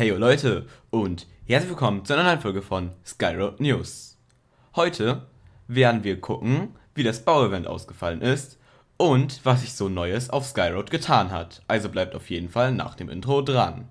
Hey Leute und herzlich willkommen zu einer neuen Folge von Skyroad News. Heute werden wir gucken, wie das Bauevent ausgefallen ist und was sich so Neues auf Skyroad getan hat. Also bleibt auf jeden Fall nach dem Intro dran.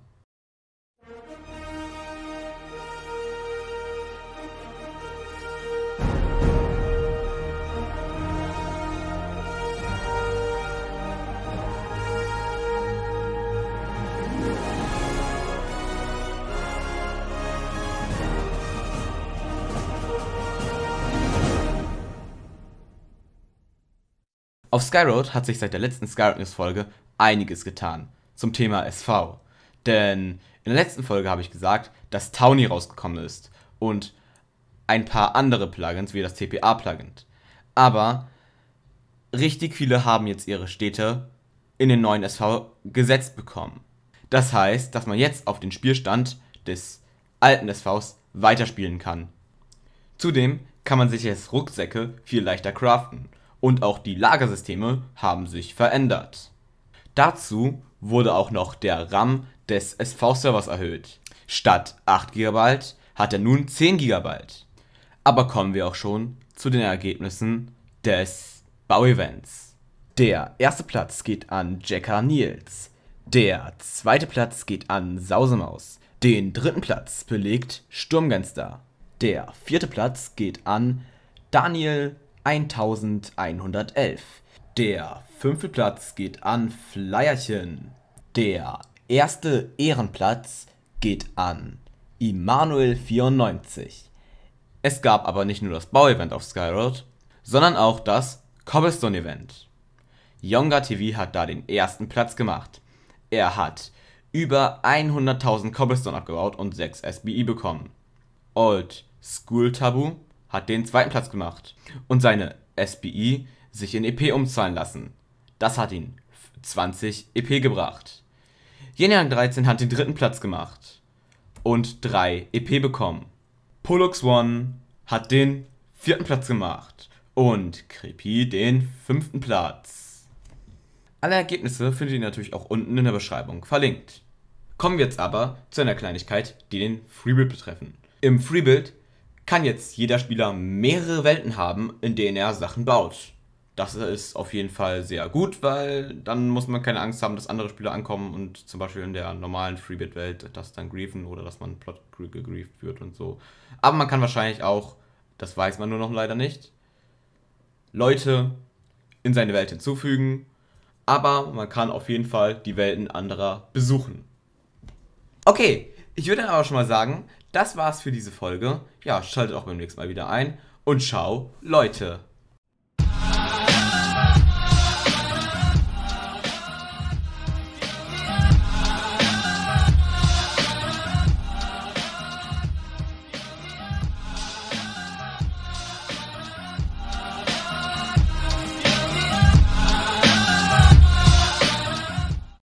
Auf Skyroad hat sich seit der letzten Skyroad News Folge einiges getan zum Thema SV. Denn in der letzten Folge habe ich gesagt, dass Towny rausgekommen ist und ein paar andere Plugins wie das TPA-Plugin. Aber richtig viele haben jetzt ihre Städte in den neuen SV gesetzt bekommen. Das heißt, dass man jetzt auf den Spielstand des alten SVs weiterspielen kann. Zudem kann man sich jetzt Rucksäcke viel leichter craften und auch die Lagersysteme haben sich verändert. Dazu wurde auch noch der RAM des SV-Servers erhöht. Statt 8 GB hat er nun 10 GB. Aber kommen wir auch schon zu den Ergebnissen des Bauevents. Der erste Platz geht an Jacka Niels. Der zweite Platz geht an Sausemaus. Den dritten Platz belegt Sturmgenster. Der vierte Platz geht an Daniel 1111. Der fünfte Platz geht an Flyerchen. Der erste Ehrenplatz geht an Immanuel94. Es gab aber nicht nur das Bauevent auf Skyroad, sondern auch das Cobblestone Event. Yonga TV hat da den ersten Platz gemacht. Er hat über 100.000 Cobblestone abgebaut und 6 SBI bekommen. Old School Tabu hat den zweiten Platz gemacht und seine SBI sich in EP umzahlen lassen. Das hat ihn 20 EP gebracht. Jenang 13 hat den dritten Platz gemacht und 3 EP bekommen. Pollux One hat den vierten Platz gemacht und Creepy den fünften Platz. Alle Ergebnisse findet ihr natürlich auch unten in der Beschreibung verlinkt. Kommen wir jetzt aber zu einer Kleinigkeit, die den Freebuild betreffen. Im Freebuild kann jetzt jeder Spieler mehrere Welten haben, in denen er Sachen baut. Das ist auf jeden Fall sehr gut, weil dann muss man keine Angst haben, dass andere Spieler ankommen und zum Beispiel in der normalen Freebit-Welt das dann griefen oder dass man plot gegrieft wird und so. Aber man kann wahrscheinlich auch, das weiß man nur noch leider nicht, Leute in seine Welt hinzufügen, aber man kann auf jeden Fall die Welten anderer besuchen. Okay, ich würde aber schon mal sagen, das war's für diese Folge. Ja, schaltet auch beim nächsten Mal wieder ein und ciao, Leute.